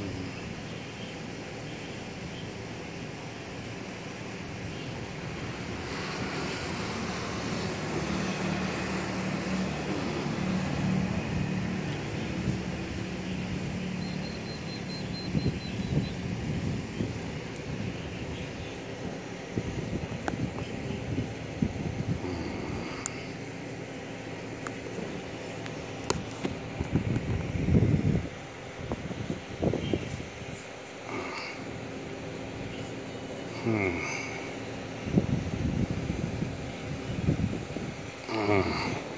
mm-hmm. うん、うん。